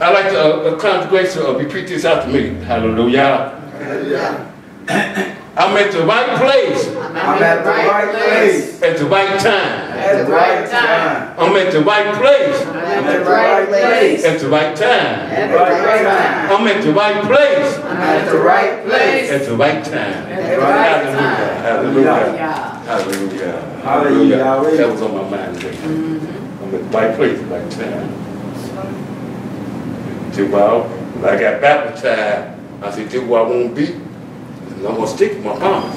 I'd like to, uh, uh, congregation, uh, repeat this after me. Hallelujah. Hallelujah. I'm at the right place I'm at the right place at the right time. at the right time. I'm at the right place I'm at the right place at the right time. at the right time. I'm at the right place I'm at the right place at the right time. at the right time. Hallelujah. Hallelujah. Hallelujah. That was on my mind today. I'm at the right place at the right time. Till well, when I got baptized, I said, this where I won't be. And I'm gonna stick to my promise.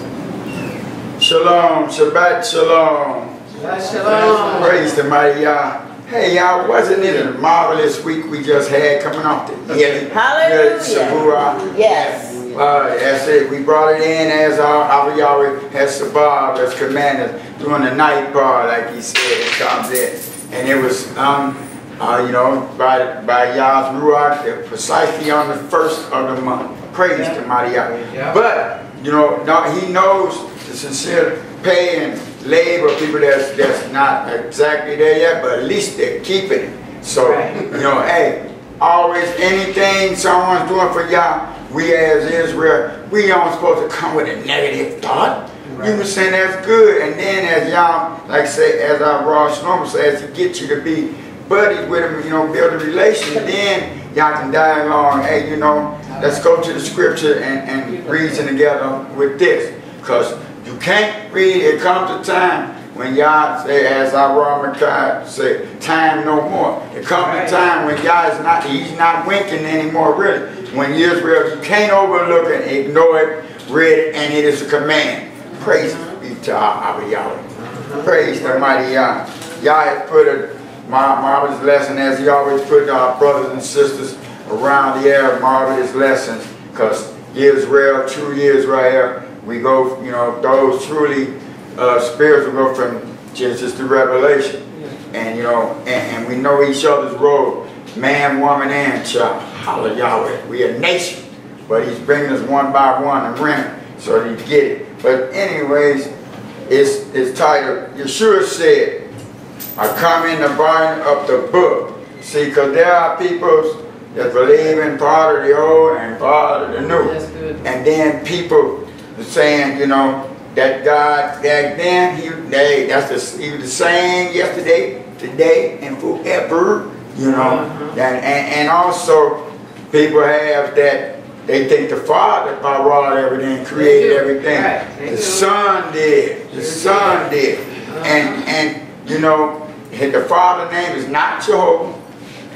Shalom, Shabbat Shalom. Shalom. Praise the mighty Yah. Hey y'all, wasn't it a marvelous week we just had coming off the yearly Hallelujah. Shabbat? Yes. Uh, that's it. We brought it in as our, our Yahweh has Sabah as commanded during the night bar, like he said, it comes in. And it was, um, uh, you know, by, by Yah's Ruach, precisely on the first of the month. Praise to mighty Yah. Yeah. But, you know, no, he knows the sincere pay and labor people that's, that's not exactly there yet, but at least they're keeping it. So, Right. you know, hey, always anything someone's doing for y'all, we as Israel, we aren't supposed to come with a negative thought. You were saying that's good, and then as y'all, like say, as our Ross Normal says, to get you to be buddies with them, you know, build a relation, then y'all can dialogue, hey, you know, let's go to the scripture and, and reason together with this. Because you can't read, it comes a time when y'all say, as our Raw Makai say, time no more. It comes a time when God is not, he's not winking anymore, really. When Israel, you can't overlook it, ignore it, read it, and it is a command. Praise be to our, our Yahweh. Praise the mighty Yah. Yah has put a mar- marvelous lesson as he always put our brothers and sisters around the air, marvelous lessons. Because Israel, true Israel, we go, you know, those truly uh, spiritual go from Genesis to Revelation. And, you know, and, and we know each other's role, man, woman, and child. Hallelujah. We a nation, but he's bringing us one by one and remnant so that you get it. But anyways, it's, it's titled, Yahshua said, I come in the volume of the book. See, because there are people that believe in part of the old and part of the new. That's good. And then people saying, you know, that God back then, he, they, that's the, he was the same yesterday, today, and forever, you know. Uh-huh. And, and, and also, people have that, they think the Father wrought everything, created everything. Right. The. Son did, the Son did. And, and, you know, the Father name is not Jehovah,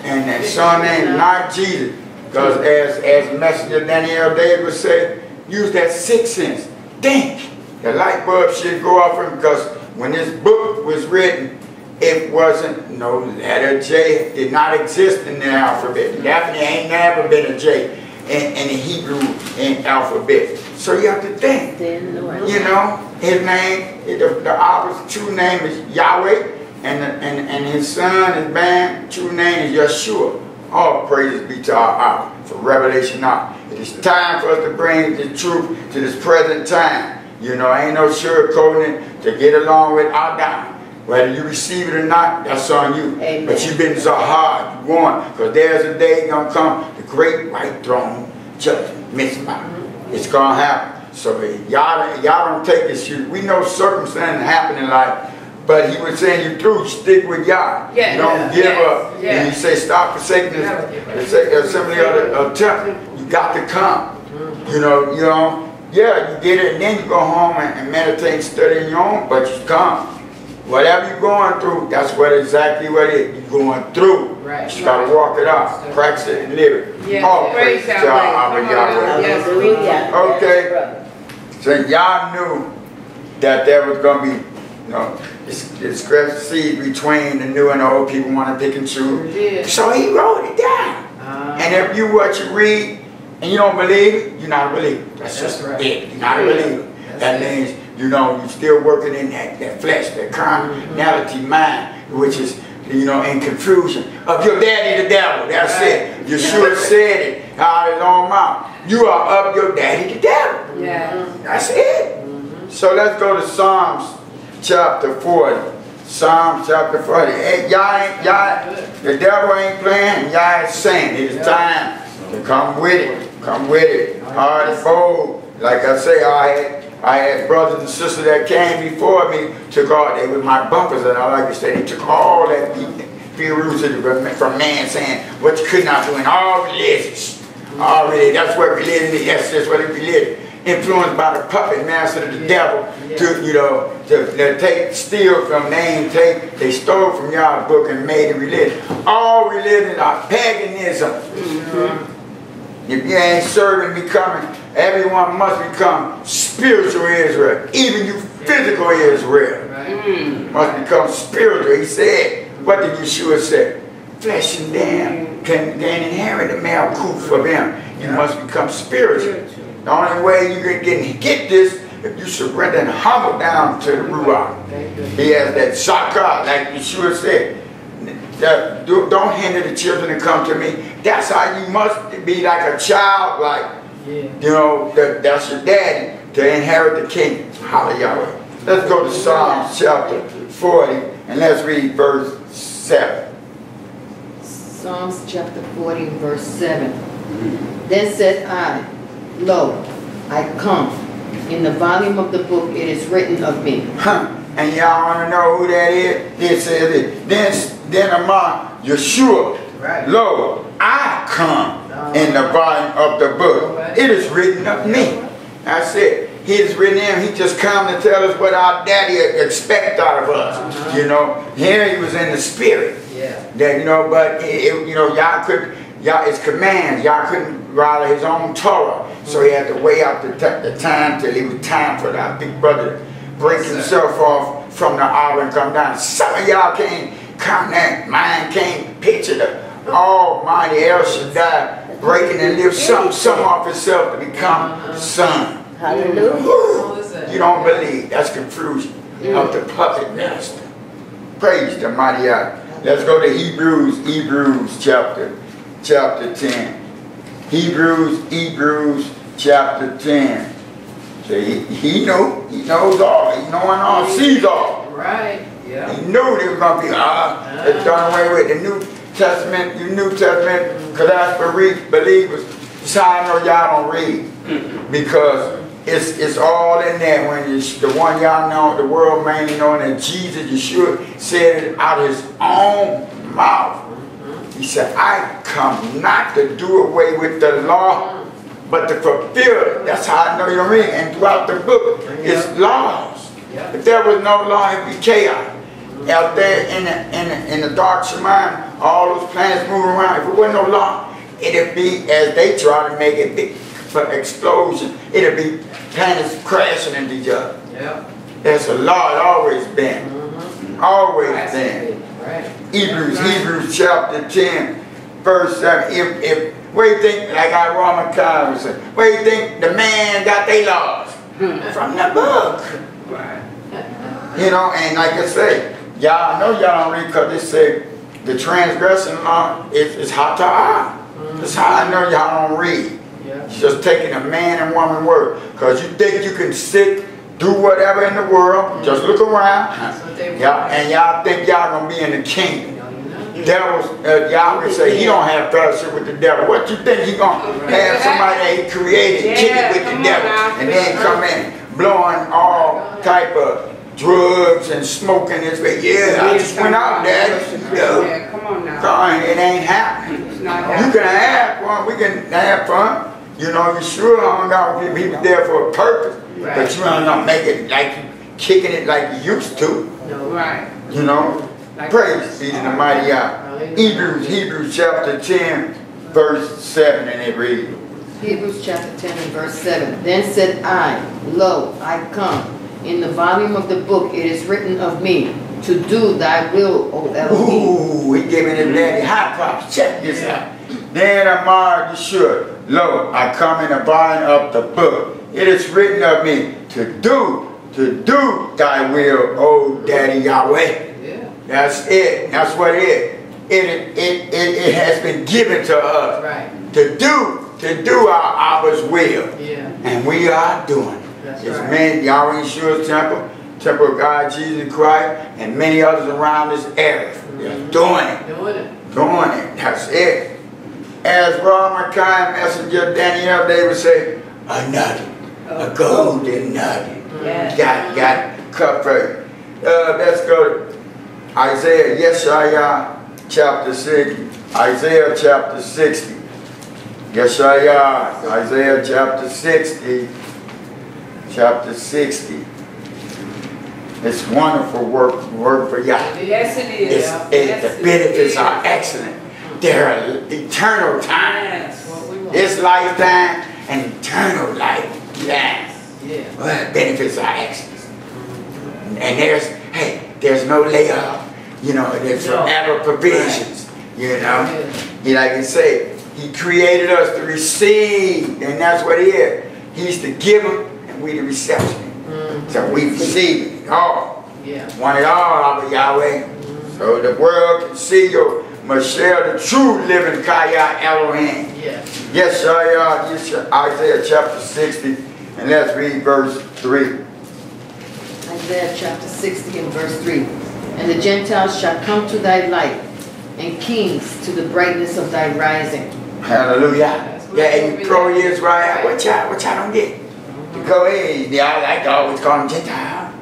and the Son name is not Jesus. Because as, as Messenger Daniel would say, use that sixth sense. Think. The light bulb should go off him because when this book was written, it wasn't no letter J did not exist in the alphabet. Definitely ain't never been a J in, in the Hebrew in alphabet. So you have to think. Then the Lord. You know, his name, the, the Abba's true name is Yahweh, and, the, and, and his son, his man, true name is Yahshua. All praises be to our Abba for revelation now. It is time for us to bring the truth to this present time. You know, ain't no sugarcoating it to get along with our God. Whether you receive it or not, that's on you. Amen. But you've been so hard, you want, because there's a day gonna come, the great white throne judgment, mitzvah. Mm-hmm. It's gonna happen. So y'all, y'all don't take this. We know circumstances happen in life, but he was saying you through, stick with Yah. Yeah. You don't give Yes. up. Yes. And he say stop forsaking this give up. the assembly of the of temple. You got to come. Mm-hmm. You know, you know, yeah, you get it and then you go home and, and meditate and study on your own, but you come. Whatever you're going through, that's what exactly what it is. You're going through. Right. You gotta walk it out, practice it and live it. Yeah, All praise praise to Yahweh. Yahweh. Yes, Okay. So y'all knew that there was gonna be, you know, this discrepancy between the new and the old people want to pick and choose. Did. So he wrote it down. Uh, And if you what you read and you don't believe it, you're not a believer. That's, That's just right. it. You're not a believer. That's that means you know you're still working in that, that flesh, that carnality mm-hmm. mind, which is you know in confusion of your daddy the devil. That's Right. it. Yahshua said it out of his own mouth. You are of your daddy the devil. yeah. That's it. Mm-hmm. So let's go to Psalms chapter 40. Psalm chapter 40. Hey, y'all ain't, y'all, the devil ain't playing, y'all ain't saying it is time to come with it. Come with it. Hard and bold. Like I say, I had I had brothers and sisters that came before me, took all they with my bumpers and all like I said, they took all that fear ferocity from man saying what you could not do in all religions. All religion, that's what religion is, that's just what it religion. Influenced by the puppet master of the devil to, you know, to, to take, steal from name, take, they stole from y'all book and made it religion. All religions are paganism. Mm -hmm. If you ain't serving, becoming, everyone must become spiritual Israel. Even you physical Israel right. must become spiritual. He said, what did Yahshua say? Flesh and damn can, can inherit the malkuth for them. You yeah. must become spiritual. The only way you can get, get this if you surrender and humble down to the Ruach. He has that shaka, like Yahshua said that don't hinder the children to come to me. That's how you must be like a child, like, yeah. you know, that, that's your daddy to inherit the kingdom. Hallelujah. Let's go to Psalms chapter 40 and let's read verse 7. Psalms chapter 40 verse 7. Then said I, Lo, I come. In the volume of the book it is written of me. Huh. And y'all want to know who that is? It says it. Then then among Yahshua, right. Lo, I come uh, in the volume of the book. It is written of me. I said, he is written in, he just come to tell us what our daddy expect out of us. Uh -huh. You know, here he was in the spirit. Yeah. That, you know, but, it, it, you know, y'all could, y'all, it's commands. Y'all couldn't write his own Torah. So he had to wait out the, the time till it was time for that big brother to break himself off from the hour and come down. Some of y'all can't come that Mine can't picture the almighty El Shaddai breaking and lift some, some off himself to become son. Hallelujah. You don't believe. That's confusion of the puppet master. Praise the mighty God. Let's go to Hebrews, Hebrews chapter, chapter 10. Hebrews, Hebrews chapter 10. So he, he know, he knows all, he knowing all, sees all. Right. Yeah. He knew they were going to be, ah, uh, it's done away with. The New Testament, the New Testament, because read, believers. I know y'all don't read. Because it's it's all in there. When you, the one y'all know, the world mainly knowing that Jesus, Yahshua, said it out of his own mouth. He said, I come not to do away with the law, but to fulfill it. That's how I know you read. And throughout the book, it's laws. If there was no law, it'd be chaos out there in the, in the, in the dark Shemaim, all those planets moving around. If it wasn't no law, it'd be, as they try to make it big for explosion, it'd be planets crashing into each other. Yeah. That's a law, it always been. Mm -hmm. Always right. been. Right. Hebrews, right. Hebrews chapter 10, verse 7. If, if, where you think, like our Roman Kyle said, where you think the man got their laws? Hmm. From the book. Right. You know, and like I say, Y'all know y'all don't read because they say the transgression law is, is hot to eye. That's how I know y'all don't read. Yeah. It's just taking a man and woman word. Because you think you can sit, do whatever in the world, just look around. Y'all, and y'all think y'all going to be in the kingdom. Devils, uh, y'all can say he don't have fellowship with the devil. What you think he gonna have somebody that he created yeah, kick it with the devil and then come in blowing all type of drugs and smoking this way. Yeah, I just went out there. Yeah, come on now. Sorry, it ain't happening. It's not happening. You can have fun. We can have fun. You know, you sure hung out with people. He was there for a purpose. Right. But you ain't gonna make it like kicking it like you used to. No, right. You know? Like Praise be to the mighty God. Hebrews, Hebrews chapter 10, verse 7, and it reads. Hebrews chapter 10 and verse 7. Then said I, Lo, I come in the volume of the book it is written of me to do thy will, O Elohim. Ooh, he giving his daddy hot props. Check this out. Then Amar Yahshua, lo, I come in the volume of the book. It is written of me to do, to do thy will, O Daddy Yahweh. Yeah. That's it. That's what it is. It, it, it, it has been given to us right. to do, to do our Abba's will. Yeah. And we are doing it's right. men, Yahweh Yahshua's temple, Temple of God, Jesus Christ, and many others around this area. They're doing it. Doing it. Doing it. That's it. As Ramakai messenger Daniel, they would say, a nugget, a golden nugget. Yes. Got, got you. Uh, let's go to Isaiah, Yeshaya, chapter 60. Isaiah chapter 60. Yeshaya, Isaiah chapter 60. Chapter 60. It's wonderful work, work for Yah. Yes, it is. It, the benefits are excellent. They're eternal time. Yes, what we want. It's lifetime and eternal life. Yes. Yeah. Well, benefits are excellent. And there's, hey, there's no layoff. You know, there's No. forever provisions. You know, Yeah. he like you say, he created us to receive, and that's what he is. He's the giver, we the reception. Mm. So we receive it all. Yeah. One and all out of Yahweh. Mm-hmm. So the world can see your Mashiach, the true living Kaya Elohim. Yeah. Yes, Shaya, yes, Isaiah chapter 60, and let's read verse 3. Isaiah chapter 60 and verse 3. And the Gentiles shall come to thy light, and kings to the brightness of thy rising. Hallelujah. Yeah, and be pro there. Israel, what y'all, what y'all don't get? The Goyim, y'all like to always call them Gentile.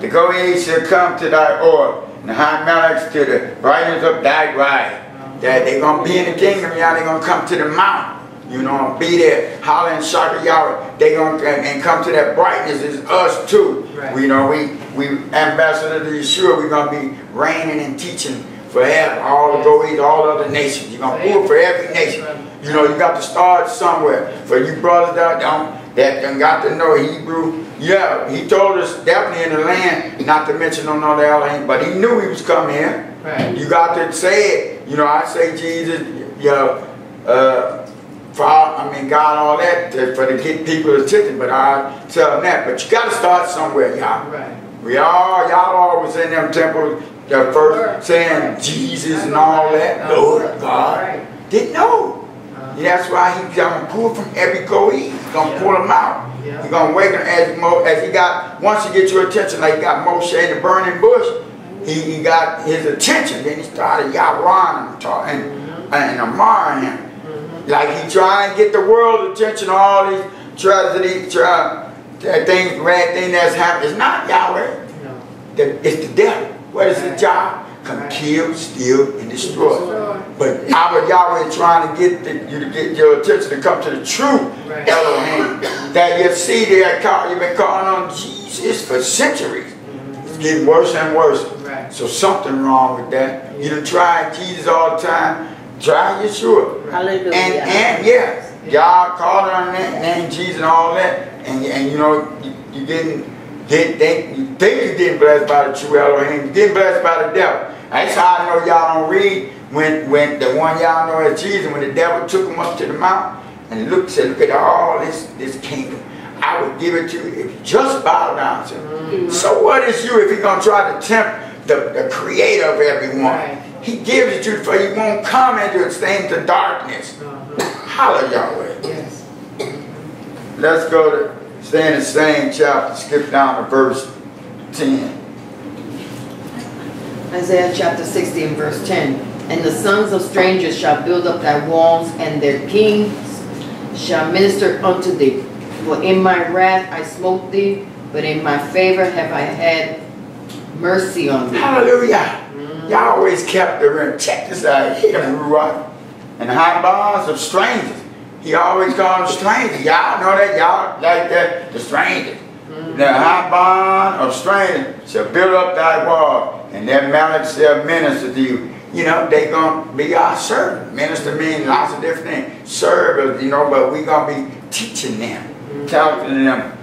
The Goyim shall come to thy or, and the high mountains to the brightness of thy rise. That they gonna be in the kingdom, y'all, they gonna come to the mountain. You know, be there, holler and shout at Yahweh. They gonna and, come to that brightness It's us too. Right. We know we we ambassador to Yahshua, we gonna be reigning and teaching forever. All the Goyim, all other nations. You're gonna rule for every nation. You know, you got to start somewhere. For you brothers that don't, that done got to know Hebrew, yeah, he told us definitely in the land, not to mention on other Elohim, but he knew he was coming here. Right. You got to say it. You know, I say Jesus, you know, uh, Father, I mean God, all that to, for to get people's attention, but I tell them that. But you got to start somewhere, y'all. Right. We all, y'all always in them temples, the first saying Jesus and all that, Lord God. Right. Didn't know. That's why he's gonna pull from every goe. He's gonna Yeah. pull them out. Yeah. He's gonna wake them as Mo, as he got once he get your attention, like he got Moshe in the burning bush. He, he got his attention. Then he started Yahwan and Mm-hmm. and Amar him. Like he trying to get the world's attention. All these tragedy, that things, bad thing that's happening. It's not Yahweh. no. The- It's the devil. What is his job? Come Right. kill, steal, and destroy. Destroy. But our Yahweh trying to get the, you to get your attention to come to the true Right. Elohim. That you see that call, you've been calling on Jesus for centuries. It's getting worse and worse. Right. So something wrong with that. You done tried Jesus all the time. Try Yahshua. Hallelujah. And and yeah, y'all called on that name Jesus and all that, and and you know you, you getting get think you think you're getting blessed by the true Elohim, you're getting blessed by the devil. That's how I know y'all don't read when when the one y'all know as Jesus, when the devil took him up to the mountain and looked said, look at all this this kingdom. I would give it to you if you just bow down to him. So what is you if he gonna try to tempt the, the creator of everyone? Right. He gives it to you for you won't come into its things of darkness. Uh-huh. Holla Yahweh. Yes. Let's go to stay in the same chapter, skip down to verse 10. Isaiah chapter 60 and verse 10. And the sons of strangers shall build up thy walls, and their kings shall minister unto thee. For in my wrath I smote thee, but in my favor have I had mercy on thee. Hallelujah. Mm. Y'all always kept her in. Check this out. He done grew. And high bars of strangers. He always called them strangers. Y'all know that? Y'all like that? The strangers. Mm-hmm. The high bond of strangers shall build up thy wall, and their malice shall minister to you. You know, they gonna be our servant. Minister means lots of different things. Serve you know, but we gonna be teaching them, mm-hmm. talking to them,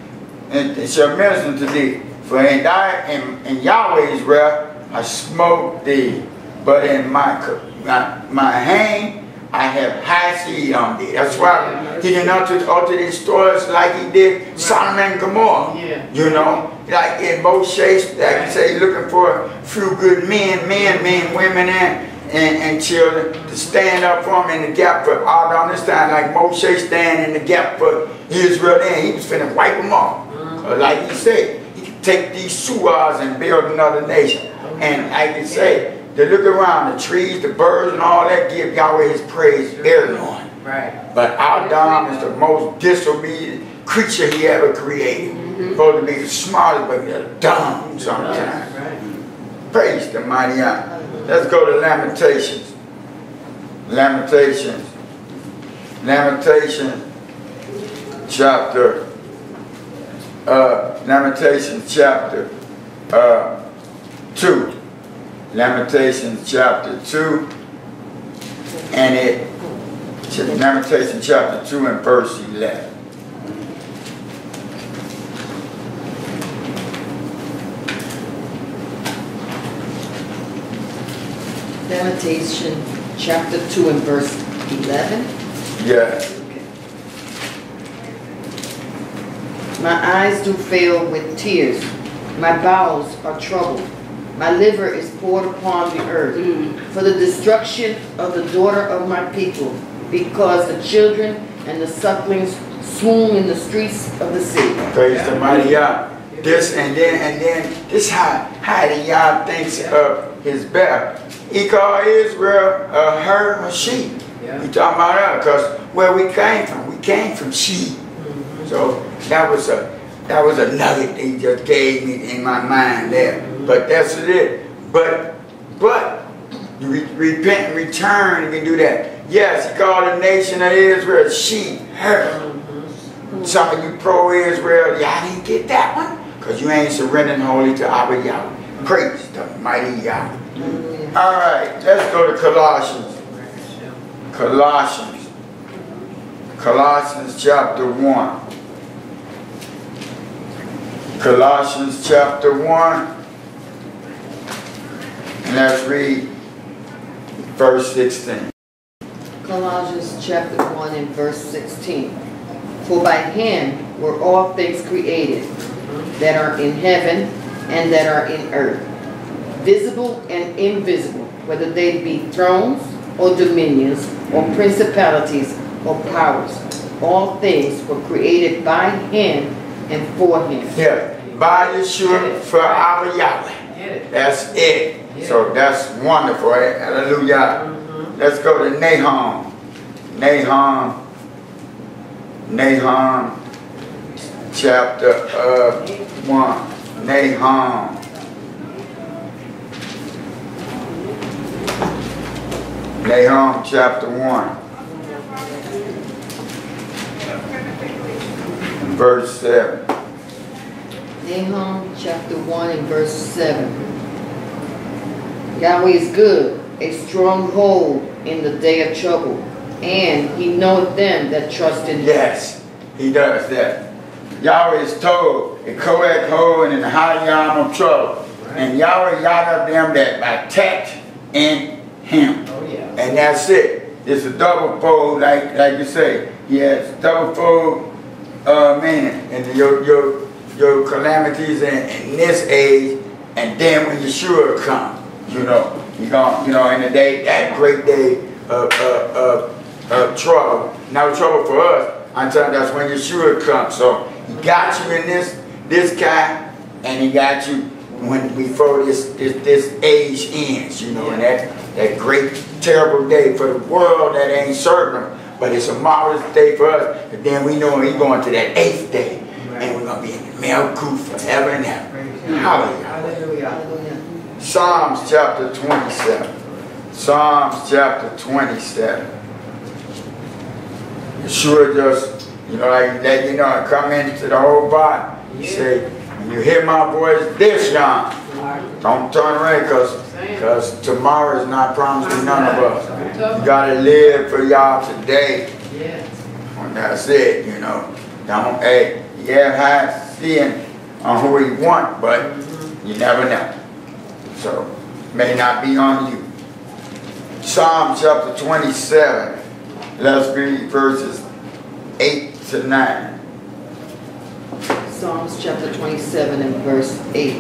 and it shall minister to thee. For in thy in, in Yahweh's wrath I smote thee, but in my my, my hand I have high seed on thee. That's why he didn't utter, utter these stories like he did Sodom and Gomorrah. Yeah. You know, like in Moshe, like you say, looking for a few good men, men, men, women, and and, and children to stand up for him in the gap for all down this time, like Moshe stand in the gap for Israel. and he was finna wipe them off, Uh, like he said. He, could take these sewers and build another nation. And I can say, to look around, the trees, the birds, and all that give Yahweh his praise every morning. Right. But Adam is the most disobedient creature he ever created. Supposed to be the smartest, but they're dumb sometimes. Right. Praise the mighty God. Let's go to Lamentations. Lamentations. Lamentations chapter uh Lamentations chapter uh 2. Lamentations chapter 2 and it Lamentations chapter 2 and verse 11. Lamentation, chapter 2 and verse 11. Yeah. My eyes do fail with tears. My bowels are troubled. My liver is poured upon the earth mm. for the destruction of the daughter of my people, because the children and the sucklings swoon in the streets of the city. Praise the mighty Yah. This and then and then this how how the Yah thinks of his bear. He called Israel a herd of sheep. Yeah. He talking about that because where we came from, we came from sheep. Mm-hmm. So that was a that was a nugget he just gave me in my mind there. But that's it. But but you re- repent and return, you can do that. Yes, he called the nation of Israel sheep, herd. Some of you pro-Israel, y'all didn't get that one because you ain't surrendering wholly to our Yahweh. Praise the mighty Yahweh. Mm-hmm. All right, let's go to Colossians. Colossians. Colossians chapter 1. Colossians chapter 1. And let's read verse 16. Colossians chapter 1 and verse 16. For by him were all things created that are in heaven and that are in earth, visible and invisible, whether they be thrones or dominions or principalities or powers. All things were created by him and for him. Here, by Yahshua for our Yahweh. That's it. So that's wonderful. eh? Hallelujah. Let's go to Nahum. Nahum. Nahum chapter uh, 1. Nahum. Nahum chapter 1. Verse 7. Nahum chapter 1 and verse 7. Yahweh is good, a stronghold in the day of trouble, and he knoweth them that trust in him. Yes, he does that. Yahweh is told, a correct hold in the high yam of trouble. And Yahweh got up them that by tact in him. Oh, yeah. And that's it. It's a double fold, like like you say. He has double fold uh, meaning. And your your your calamities in, in this age, and then when Yahshua come, you know, you going you know, in the day, that great day of, of, of, of trouble. Now trouble for us, I'm telling you, that's when Yahshua comes. So he got you in this this guy, and he got you when before this this, this age ends, you know, and that that great terrible day for the world that ain't certain, but it's a marvelous day for us. And then we know he's going to that eighth day, and we're gonna be in the Melkut forever and ever. Hallelujah. Hallelujah. Hallelujah. Psalms chapter 27. Psalms chapter 27. Yahshua just, you know, like let you know, come into the whole body. He say, when you hear my voice, this young, don't turn away because because tomorrow is not promised to none of us. You gotta live for y'all today. Yes. And that's it, you know. Don't, hey, yeah, high seeing on who he want, but you never know. So, may not be on you. Psalm chapter 27. Let's read verses 8 to 9. Psalms chapter 27 and verse 8.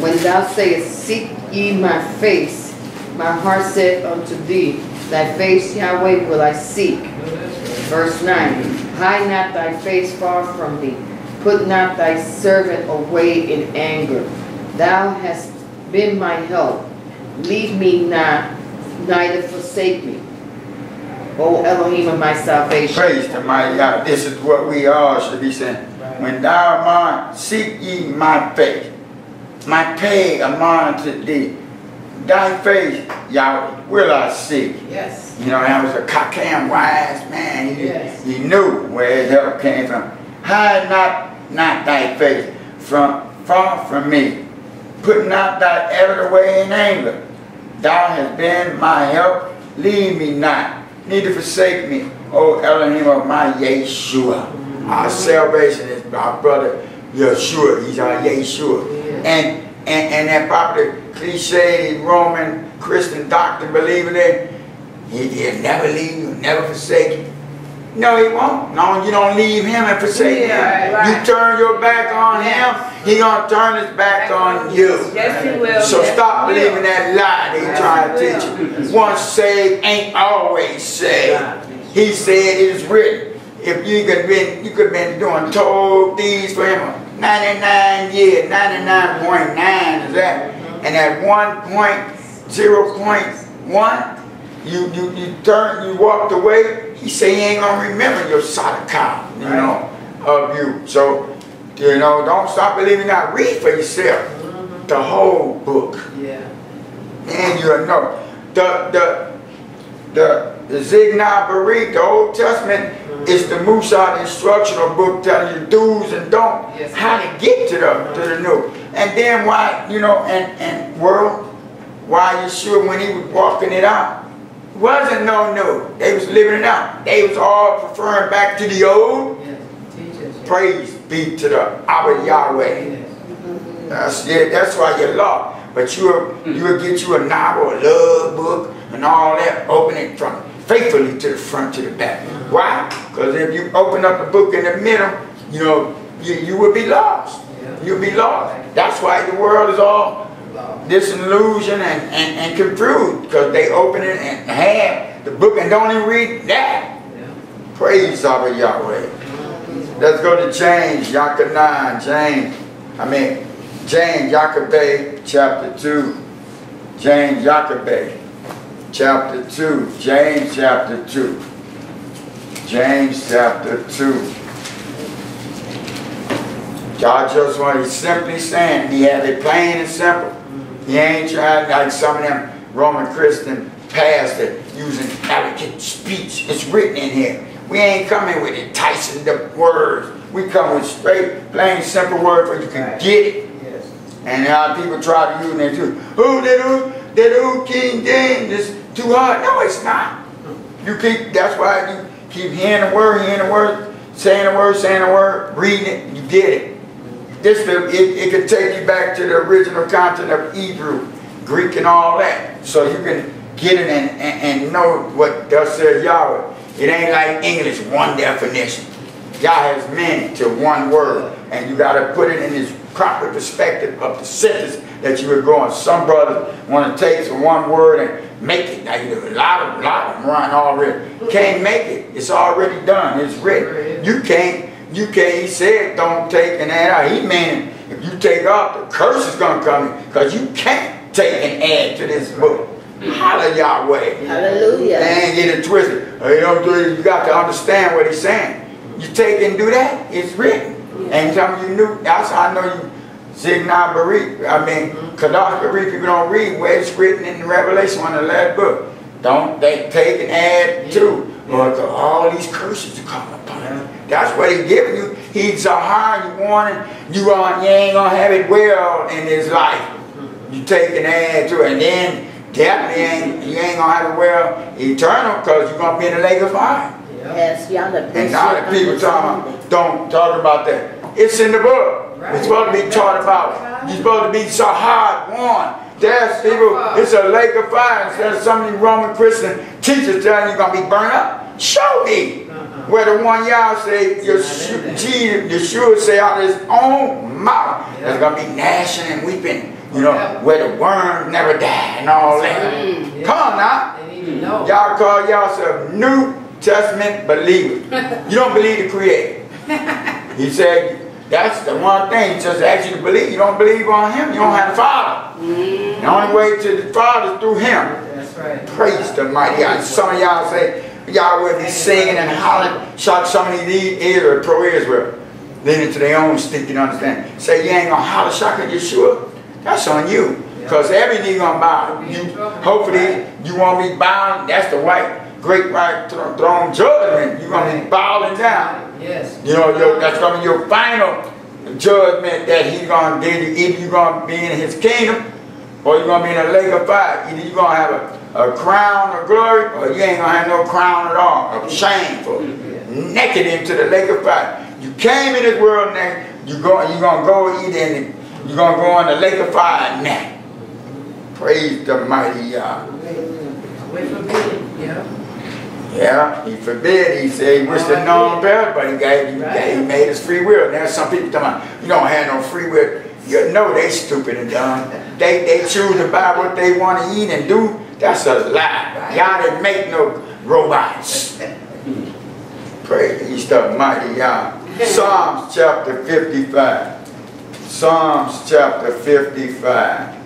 When thou sayest, Seek ye my face, my heart said unto thee, Thy face, Yahweh, will I seek. Verse 9. Hide not thy face far from me. Put not thy servant away in anger. Thou hast been my help. Leave me not, neither forsake me. O Elohim of my salvation. Praise to my God. This is what we all should be saying. When thou art seek ye my face. My pay among to thee. Thy face, Yahweh, will I seek. Yes. You know, that was a cockam wise man. He, Yes. he knew where his help came from. Hide not, not thy face from far from me. Put not thy ever away in anger. Thou hast been my help. Leave me not, neither forsake me, O Elohim of my Yahshua. Mm-hmm. Our salvation is our brother Yahshua. He's our Yahshua. Yes. And, and and that popular cliche Roman Christian doctrine believing it, he, he'll never leave you, never forsake you. No, he won't. No, you don't leave him and forsake Yeah, him. right. You turn your back on him, he gonna turn his back on you. Yes, he will. So Yes, stop will. believing that lie they Yes, trying to teach you. Once saved ain't always saved. He said it is written. If you could been you could been doing toll thieves for him 99 years, 99.9 is that. And at 1.0.1, you, you, you turn, you walked away, he say he ain't gonna remember your Sadaqah, you know, of you. So, you know, don't stop believing that. Read for yourself the whole book. Yeah. And you'll know. The the the the Zignah Barik, the Old Testament, mm-hmm. is the Musa instructional book telling you do's and don'ts, Yes. how to get to the to the new. And then why, you know, and and world, why Yahshua when he was walking it out, wasn't no new. They was living it out. They was all preferring back to the old. Yes. Praise be to the Abba Yahweh. Yes. That's yeah, that's why you're lost. But you'll you'll get you a novel, a love book, and all that. Open it from faithfully to the front to the back. Why? Because if you open up the book in the middle, you know you, you will be lost. You'll be lost. That's why the world is all disillusioned and, and, and confused because they open it and have the book and don't even read that. Praise Abba Yahweh. Let's go to James, Yaka 9, James. I mean, James, Yakabe, chapter 2. James, Yakabe, chapter 2. James, chapter 2. James, chapter 2. God just what he's simply saying. He had it plain and simple. He ain't trying like some of them Roman Christian pastors using elegant speech. It's written in here. We ain't coming with enticing the words. We come with straight, plain, simple words where you can get it. Yes. And how people try to use it too. Oh, that old, that old King James is too hard. No, it's not. You keep. That's why you keep hearing the word, hearing the word, saying the word, saying the word, reading it. You get it. This it, it could take you back to the original content of Hebrew, Greek, and all that, so you can get it and, and, and know what thus says Yahweh. It ain't like English, one definition. Yah has many to one word, and you got to put it in its proper perspective of the sentence that you were going. Some brothers want to take one word and make it. Now, you know, a lot of, lot of them run already. Can't make it. It's already done. It's written. You can't. You can't. He said, don't take and add out. He meant if you take off, the curse is going to come because you can't take and add to this book. Holla Yahweh. Hallelujah. And get it twisted. You do. You got to understand what he's saying. You take and do that. It's written. And some of you knew. That's how I know you. Zigna Barik. I mean, Kadosh Barik. People don't read where it's written in the Revelation on the last book. Don't they take and add to? Or all these curses are coming upon you. That's what he's giving you. He's a hard you warning. You are you ain't gonna have it well in this life. You take an add to it, and then definitely ain't you ain't gonna have it well eternal because you're gonna be in the lake of fire. Yes, y'all And now the people talking about, don't talk about that. It's in the book. It's supposed to be taught about. You're supposed to be so hard warned. There's people, it's a lake of fire. Instead of some of these Roman Christian teachers telling you you're gonna be burned up. Show me. Uh-huh. Where the one y'all say, Yahshua, Jesus, Yahshua say out of his own mouth, there's gonna be gnashing and weeping. You know, where the worm never die and all that. Come on now. They need to know. Y'all call yourself New Testament believers. you don't believe the Creator. He said, That's the one thing. Just asks you to believe. You don't believe on him, you don't have the Father. The only way to the Father is through him. That's right. Praise the mighty God. Some of y'all say, y'all will be singing and hollering. Shock some of these ears or pro ears will. Leaning to their own stinking understanding. Say you ain't gonna holler shock at Yahshua. That's on you. Because every knee gonna bow. You, hopefully you won't be bowing. That's the white, great white throne judgment. You're gonna be bowing down. Yes. You know, your, that's gonna be your final judgment that he's gonna give you. Either you're gonna be in his kingdom or you're gonna be in a lake of fire. Either you're gonna have a, a crown of glory or you ain't gonna have no crown at all. Of shameful. Naked into the lake of fire. You came in this world naked. You go, you're gonna go either in you're gonna go in the lake of fire naked. Praise the mighty God. Wait for me. Yeah. Yeah, he forbid. He said he wished to know better, but he gave, he, gave, he made his free will. Now some people talking about you don't have no free will. You know they stupid and dumb. They they choose to buy what they want to eat and do. That's a lie. Y'all didn't make no robots. Praise the mighty God. Psalms chapter 55. Psalms chapter 55.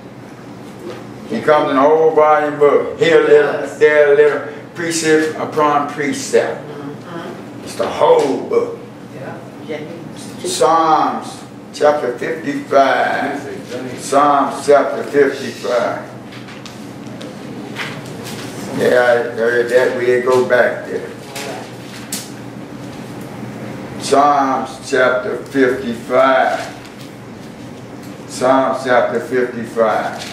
He comes in a whole volume book. Here a little, there a little, precept upon precept. It's the whole book. Yeah. Psalms chapter 55. Psalms chapter 55. Yeah, I heard that. We go back there. Psalms chapter 55. Psalms chapter 55.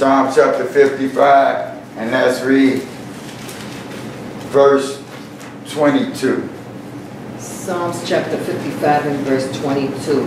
Psalm chapter 55, and let's read verse 22. Psalms chapter 55 and verse 22.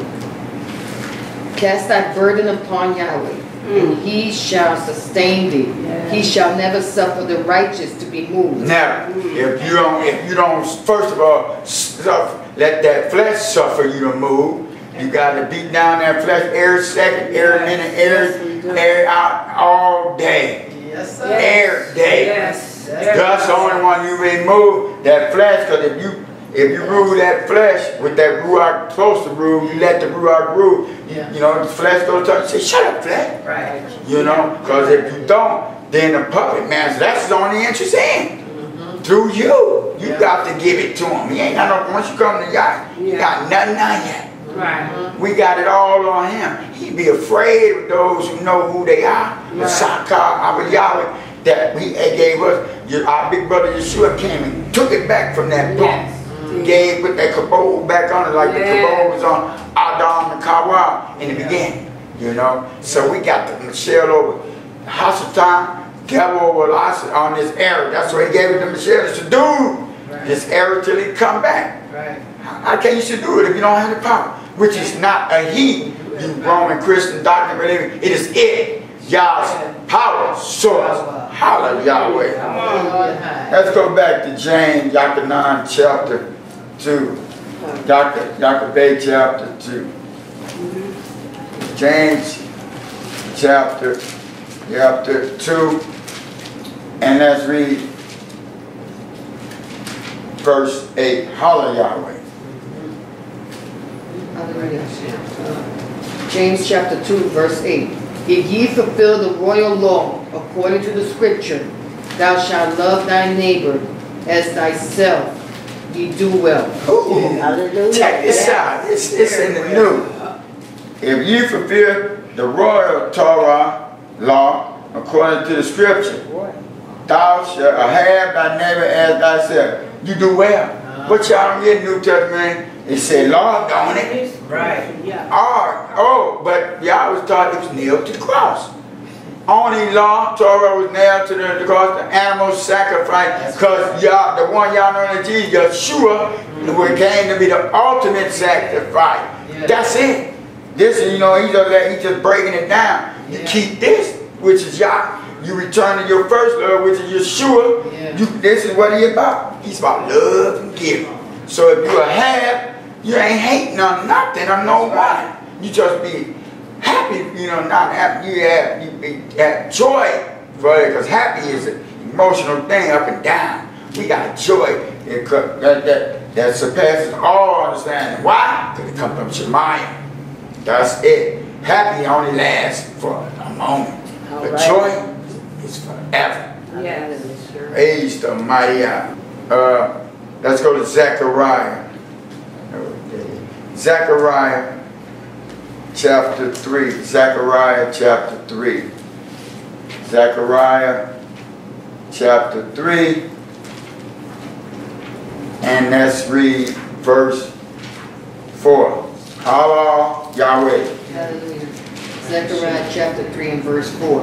Cast thy burden upon Yahweh, and mm. he shall sustain thee. He shall never suffer the righteous to be moved. Now, if you don't, if you don't, first of all, suffer, let that flesh suffer you to move. You got to beat down that flesh every second, every minute, every, every out, all day, Yes, sir. every day. Yes. That's the only one you remove that flesh. Because if you if you rule that flesh with that ruach supposed to rule, you let the ruach rule. Yeah. You know the flesh goes to say, "Shut up, flesh." Right. You know, because if you don't, then the puppet master that's the only interest in. Mm-hmm. Through you, you Yeah. got to give it to him. He ain't got no. Once you come to God, you got nothing on yet. Right. We got it all on him. He'd be afraid of those who know who they are. The Sakar, Abba Yahweh, that he gave us. Our big brother Yahshua came and took it back from that bump. Mm-hmm. Gave put that kabod back on it like the Yes. kabod was on Adam and Kawa in the beginning. You know? So we got the Michelle over Hasatan, devil over Lassa on this era. That's why he gave it to Michelle to do. This era till he come back. Right. How can you should do it if you don't have the power? Which is not a he, you Roman Christian doctrine believing. It is it. Yah's power source. Hallelujah. Let's go back to James chapter 9, chapter 2. Dr. Dr. Bay chapter 2. James chapter chapter 2. And let's read verse 8. Hallelujah. Hallelujah. James chapter 2, verse 8. If ye fulfill the royal law according to the scripture, thou shalt love thy neighbor as thyself, ye do well. Ooh. Hallelujah. Check this out. It's, it's in the new. If you fulfill the royal Torah law according to the scripture, thou shalt have thy neighbor as thyself. You do well. But y'all don't get New Testament. It said law, don't it? Right. Yeah. Oh, oh, but y'all was taught it was nailed to the cross. Only law, Torah was nailed to the, the cross, the animal sacrifice, because y'all, the one y'all know as Jesus, Yahshua, who came to be the ultimate sacrifice. Yeah. That's it. This, is, you know, he's just, let- he's just breaking it down. You Yeah. keep this, which is Yah. You return to your first love, which is Yahshua. Yeah. You, this is what he about. He's about love and giving. So if you a have, you ain't hating on nothing or no one. You just be happy, you know, not happy. You have, you be, have joy for it, because happy is an emotional thing up and down. We got joy. It That, that, that surpasses all understanding. Why? Because it comes from. That's it. Happy only lasts for a moment. All But right. joy is forever. Yes. Praise the mighty God. Uh, let's go to Zechariah. Zechariah chapter 3. Zechariah chapter 3. Zechariah chapter 3. And let's read verse 4. Halal Yahweh. Hallelujah. Zechariah chapter 3 and verse 4.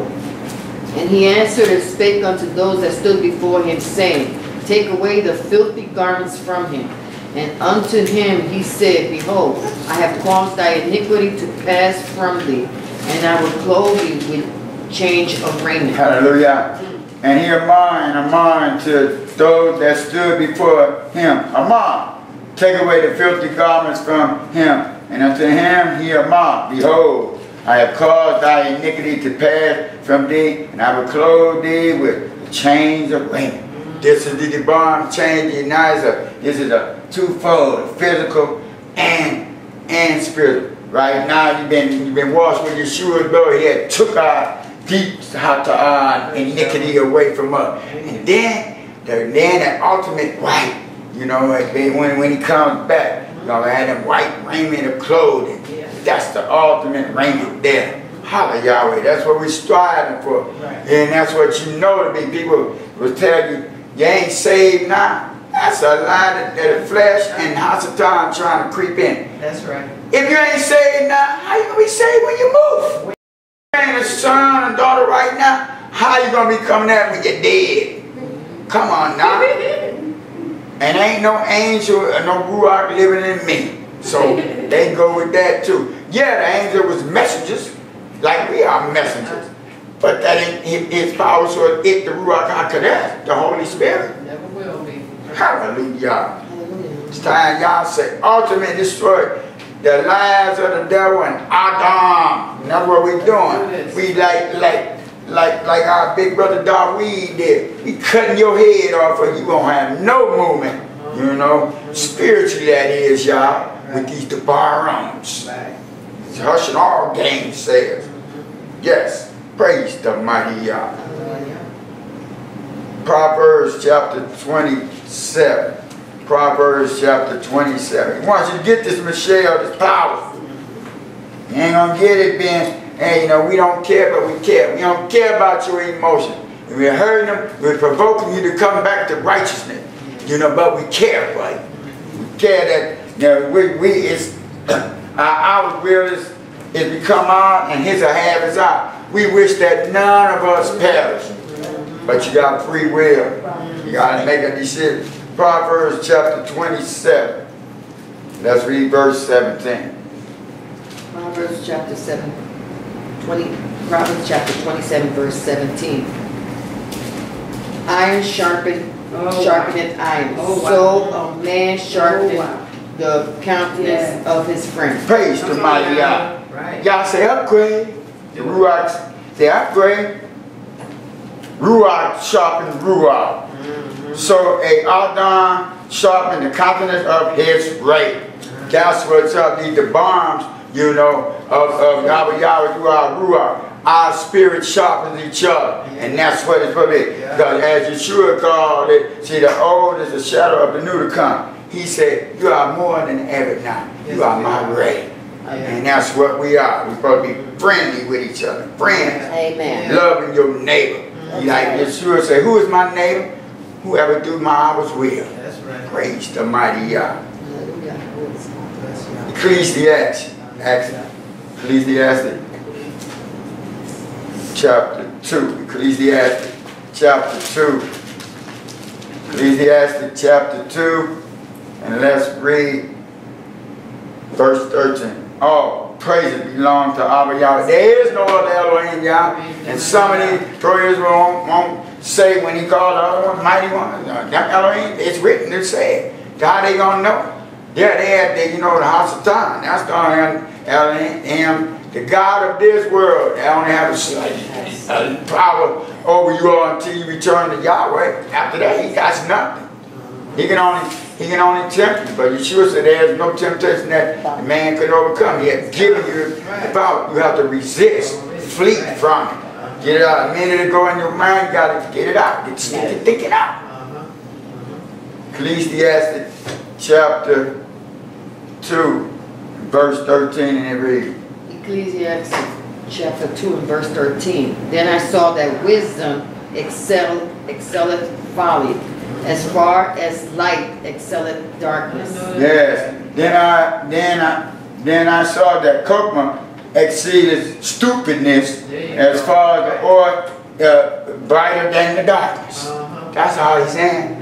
And he answered and spake unto those that stood before him, saying, Take away the filthy garments from him. And unto him he said, Behold, I have caused thy iniquity to pass from thee, and I will clothe thee with change of raiment. Hallelujah. And he and among to those that stood before him. Among, take away the filthy garments from him. And unto him he among, behold, I have caused thy iniquity to pass from thee, and I will clothe thee with change of raiment. This is the bomb change unizer. This is a twofold, physical and and spiritual. Right now you've been you've been washed with your shoes, Lord. He had took our deep hata iniquity away from us. And then the then that ultimate white, you know, when when he comes back, you're gonna have them white raiment of clothing. That's the ultimate raiment there. Holla Yahweh. That's what we're striving for. And that's what you know to be. People will tell you, you ain't saved now. That's a lie that, the flesh and time trying to creep in. That's right. If you ain't saved now, how you gonna be saved when you move? You ain't a son and daughter right now, how you gonna be coming out when you're dead? Come on now. And ain't no angel or no ruach living in me. So they go with that too. Yeah, the angel was messengers, like we are messengers. But that ain't his- power, so it the ruach HaKodesh, the Holy Spirit. Never will be. Hallelujah. Hallelujah. It's time y'all say, ultimate destroy the lies of the devil and Adam. That's what we're doing. We like, like, like, like our big brother Dawid did. We cutting your head off or you gonna have no movement. You uh-huh. know, spiritually that is, y'all, with these debarums. It's hushing all game says. Yes, praise the mighty Yah. Proverbs chapter 27. Proverbs chapter 27. He wants you to get this Michelle, this power. You ain't gonna get it being, hey, you know, we don't care, but we care. We don't care about your emotion. And we're hurting them, we're provoking you to come back to righteousness. You know, but we care you. We care that, you know, we, we is, our, our will is, is become our, and his a have is our. We wish that none of us perish. But you got free will. You got to make a decision. Proverbs chapter 27. Let's read verse 17. Proverbs chapter 7, 20, Proverbs chapter 27, verse 17. Iron sharpened, Oh, sharpeneth iron. Oh, wow. So a man Oh, sharpeneth wow. the countenance Yes. of his friend. Praise the mighty God. Right. Y'all say upgrade. The Ruach say upgrade. Ruach sharpen Ruach. Mm-hmm. So a Adon sharpen the countenance of his right. Mm-hmm. That's what's up. These the bombs, you know, of, of Yahweh Yahweh our Ruach. Our spirit sharpens each other. And that's what it's supposed to be. Because as Yahshua called it, see the old is the shadow of the new to come. He said, you are more than ever now. You are my ray. And that's what we are. We're supposed to be friendly with each other. Friends. Amen. Loving your neighbor. Like Yahshua said, who is my neighbor? Whoever do my hours will. That's right. Praise the mighty Yah. Hallelujah. Bless you. Ecclesiastes. Ecclesiastes. Chapter 2. Ecclesiastes. Chapter 2. Ecclesiastes chapter 2. And let's read verse 13. Oh, all praises belong to Abba Yahweh. There is no other Elohim Yah. And some of these prayers won't, won't say when he called the other one, mighty one. Uh, that Elohim, it's written, it's said. How they gonna know? Yeah, they had the, you know, the house of time. That's the only Elohim, the God of this world. They only have a, a power over you all until you return to Yahweh. After that, he got nothing. He can only He can only tempt you, but Yahshua said there's no temptation that a man could overcome. He has given you the power. You have to resist, flee from it. Get it out. The minute it go in your mind, you gotta get it out. Get stick it, think it out. Ecclesiastes chapter 2, verse 13, and it reads, Ecclesiastes chapter 2 and verse 13. Then I saw that wisdom excel, excelleth folly, as far as light excelleth darkness. Yes. Then I then I then I saw that Kokma exceeded stupidness as far as the oil uh, brighter than the darkness. That's all he's saying.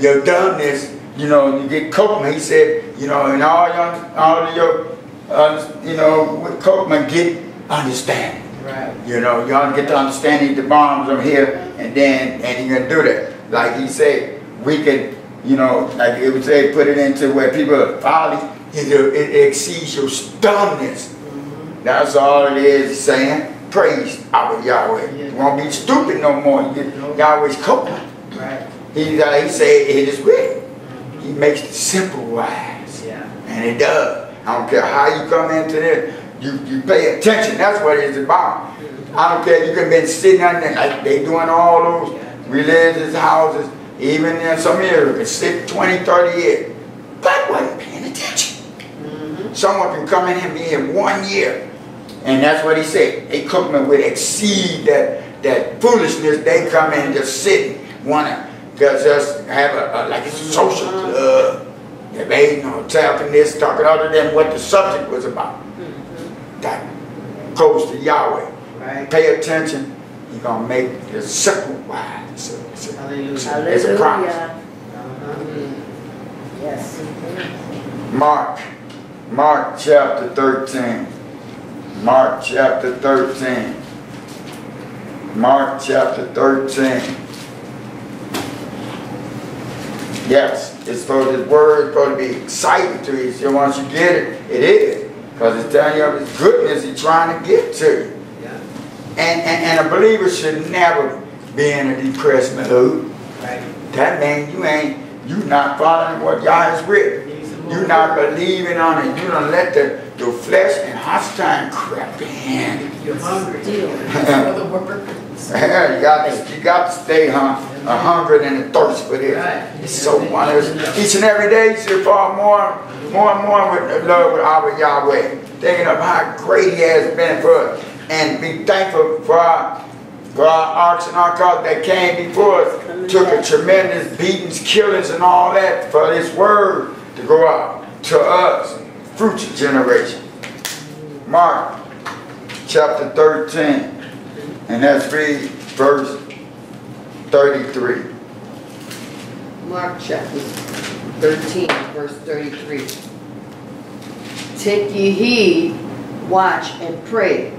Your dumbness, you know, you get Kokma. He said, you know, and all your all of your, uh, you know, with Kokma get understanding. Right. You know, you ought to get to understanding the bombs from here, and then and you're gonna do that. Like he said, we can, you know, like it would say, put it into where people are folly. It, it exceeds your dumbness. That's all it is saying. Praise our Yahweh. You won't be stupid no more. You get Yahweh's covenant. Right. He, uh, he said it is written. He makes the simple wise. Yeah. And it does. I don't care how you come into this. You, you pay attention. That's what it's about. I don't care. You can be sitting under like they doing all those religious houses. Even in some can sit 20, 30 years. But wasn't paying attention. Mm-hmm. Someone can come in and be here one year. And that's what he said. A cookman would exceed that, that foolishness. They come in and just sitting, wanna just have a, a like a social mm-hmm. club. They may, you know, talking this, talking other than what the subject was about. Mm-hmm. That goes to Yahweh. Right. Pay attention. Gonna make the simple wise. It's a, it's a, it's a, it's a promise. Hallelujah. Uh-huh. Yes. Mark, Mark chapter 13. Mark chapter 13. Mark chapter 13. Yes, it's supposed, this word is supposed to be exciting to you. So once you get it, it is. Because it's telling you of his goodness he's trying to get to you. Yeah. And, and, and a believer should never be in a depressed mood. Right. That means you ain't, you not following what God has written. You not believing on it. You don't let the, the flesh and hostile crap in. You're hungry. Still. For the word. Yeah, you got to, you got to stay hung, a hunger and a thirst for this. Right. It's so wondrous. Each and every day you should fall more, more and more with the love with our Yahweh. Thinking of how great He has been for us. And be thankful for our, for our arks and our cause that came before us. Took a tremendous beatings, killings, and all that for this word to go out to us, future generation. Mark chapter 13. And that's read verse 33. Mark chapter 13, verse 33. Take ye heed, watch and pray,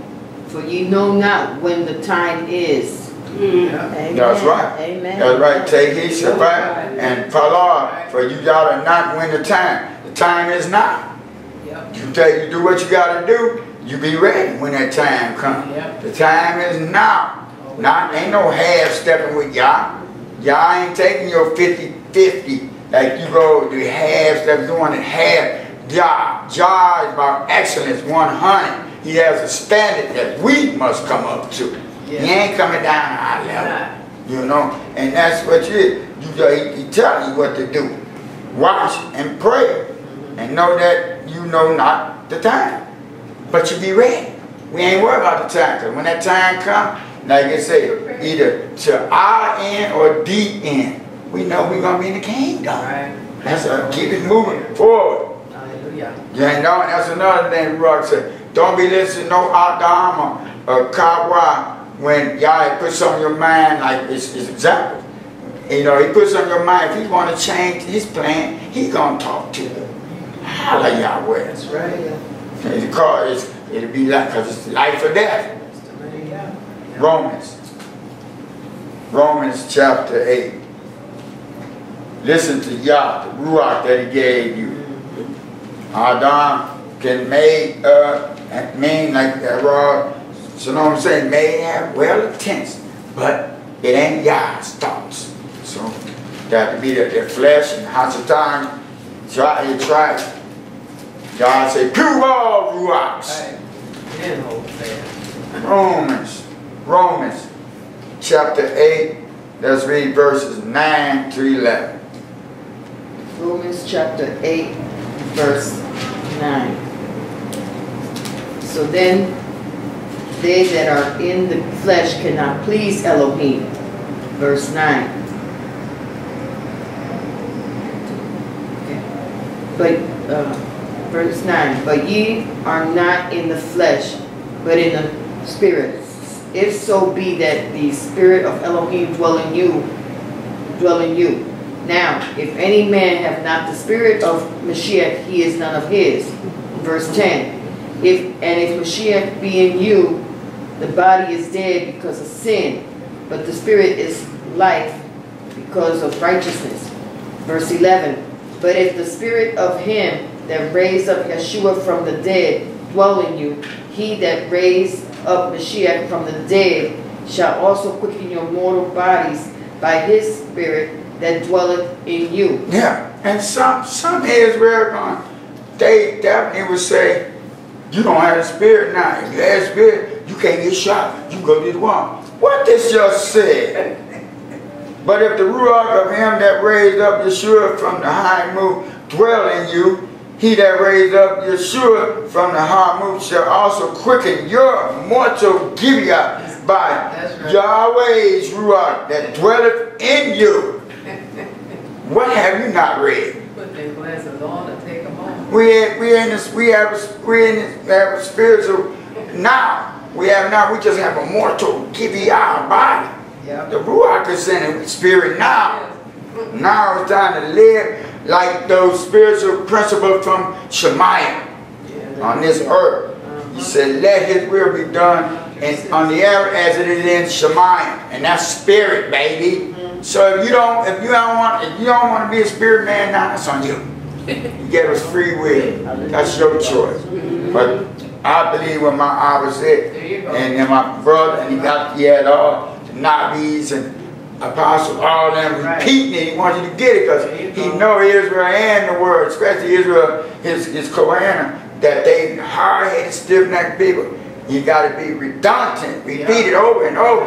for you know not when the time is. Mm. Yeah. That's right. Amen. That's right. Take heed, Shabbat, and follow. For you gotta not win the time. The time is now. Yep. You take, you do what you gotta do. You be ready when that time comes. Yep. The time is now. Not ain't no half stepping with Yah. Yah ain't taking your 50-50 like you go the half step doing it half. Yah, Yah is about excellence 100. He has a standard that we must come up to. He ain't coming down our level. You know, and that's what you you just, he, he telling you what to do. Watch and pray, and know that you know not the time, but you be ready. We ain't worried about the time, cause when that time come, like I say, either to our end or deep end, we know we gonna be in the kingdom. Right. That's a, keep it moving forward. Hallelujah. Yeah, no, that's another thing Rock said. Don't be listening to no Adam or, Kawhi when y'all put your mind, like it's, it's example. You know, he puts on your mind, if he want to change his plan, he gonna talk to you. Holla Yahweh. That's right. It's called, it's, it'll be like, cause it's life or death. Yeah. Romans. Romans chapter 8. Listen to Yah, the Ruach that he gave you. Adam can make, uh, mean like that raw, so know what I'm saying, may have well intents, but it ain't Yah's thoughts. So That to be the, the flesh and Hasatan. Try it, try it. God say, prove all ruachs. Right. And hold fast. Romans, Romans chapter 8, let's read verses 9 to 11. Romans chapter 8, verse 9. So then, they that are in the flesh cannot please Elohim. Verse 9. But, uh, verse 9, but ye are not in the flesh, but in the spirit. If so be that the spirit of Elohim dwell in you, dwell in you. Now, if any man have not the spirit of Mashiach, he is none of his. Verse 10. If and if Mashiach be in you, the body is dead because of sin, but the spirit is life because of righteousness. Verse 11. But if the spirit of him that raised up Yahshua from the dead dwell in you, he that raised up Mashiach from the dead shall also quicken your mortal bodies by his spirit that dwelleth in you. Yeah, and some some Israel they definitely would say, you don't have the spirit now. If you have the spirit, you can't get shot. You go to the wall. What this just said? But if the Ruach of him that raised up Yahshua from the high moon dwell in you, he that raised up Yahshua from the high moon shall also quicken your mortal Gibeah by right. Yahweh's Ruach that dwelleth in you. What have you not read? Put their glasses on and take them off. We in, we in this we have a, we in this, have a spiritual now. We have now we just have a mortal Gibeah body. Yep. The Ruach is in the spirit now. Now it's time to live like those spiritual principles from Shemayim Yeah, on this earth. He uh-huh. said, let his will be done and on the earth as it is in Shemayim. And that's spirit, baby. Mm-hmm. So if you don't if you don't want if you don't want to be a spirit man now, that's on you. You gave us free will. That's your choice. But I believe when my eye was it, and then my brother, and he got he had all the Nabis and apostles, all them repeating it. He wanted you to get it because he know Israel and the word, especially Israel, his his Kohanim, that they hard-headed, stiff-necked people. You got to be redundant, repeat it over and over.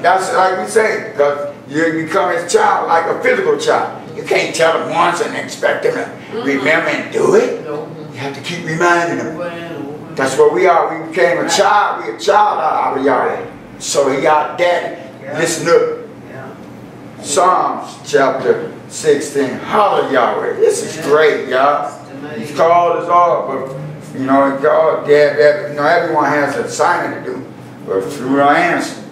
That's like we say, because you become his child like a physical child. You can't tell them once and expect them to remember and do it. No. You have to keep reminding them. That's where we are. We became a child. We a child out of Yahweh. So he got daddy. Yeah. Listen up. Yeah. Psalms chapter 16. Holler Yahweh. This is Yeah. great, y'all. He's called us all, but you know, God, that, you know, everyone has an assignment to do. But if you don't answer,